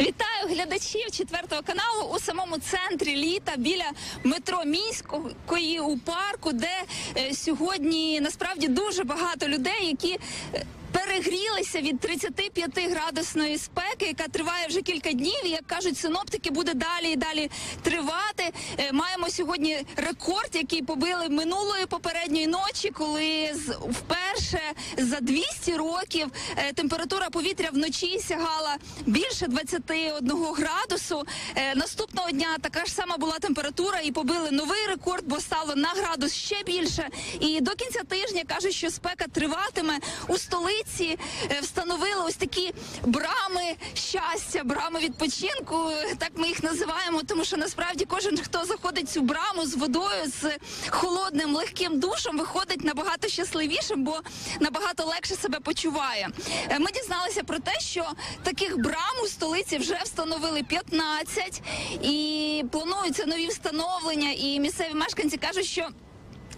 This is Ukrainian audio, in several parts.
Вітаю глядачів четвертого каналу у самому центрі літа біля метро Мінської у парку, де е, сьогодні насправді дуже багато людей, які е, перегрілися від 35 градусної спеки, яка триває вже кілька днів. І як кажуть синоптики, буде далі і далі тривати. Е, Маємо сьогодні рекорд, який побили минулої попередньої ночі, коли вперше за 200 років е, температура повітря вночі сягала більше 21 градусу. Е, Наступного дня така ж сама була температура, і побили новий рекорд, бо стало на градус ще більше. І до кінця тижня кажуть, що спека триватиме у столиці. е, Встановили ось такі брами щастя, брами відпочинку. Так ми їх називаємо, тому що насправді кожен, хто заходить цю браму з водою, з холодним легким душем, виходить набагато щасливішим, бо набагато легше себе почуває. Е, Ми дізналися про те, що таких брам у столиці вже встановили 15 і плануються нові встановлення. І місцеві мешканці кажуть, що.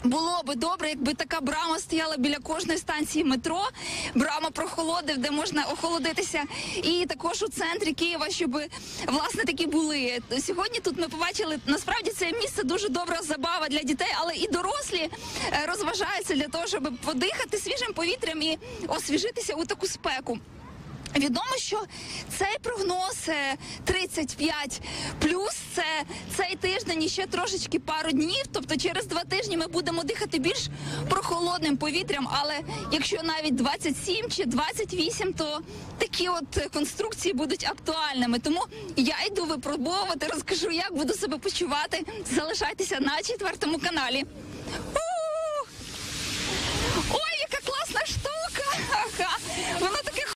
Було би добре, якби така брама стояла біля кожної станції метро, брама прохолодив, де можна охолодитися, і також у центрі Києва, щоб власне такі були. Сьогодні тут ми побачили насправді це місце дуже добра забава для дітей, але і дорослі е, розважаються для того, щоб подихати свіжим повітрям і освіжитися у таку спеку. Відомо, що цей прогноз е, 35 плюс це цей тиждень і ще трошечки пару днів. Тобто через два тижні ми будемо дихати більш прохолодним повітрям. Але якщо навіть 27 чи 28, то такі от е, конструкції будуть актуальними. Тому я йду випробовувати, розкажу, як буду себе почувати. Залишайтеся на четвертому каналі.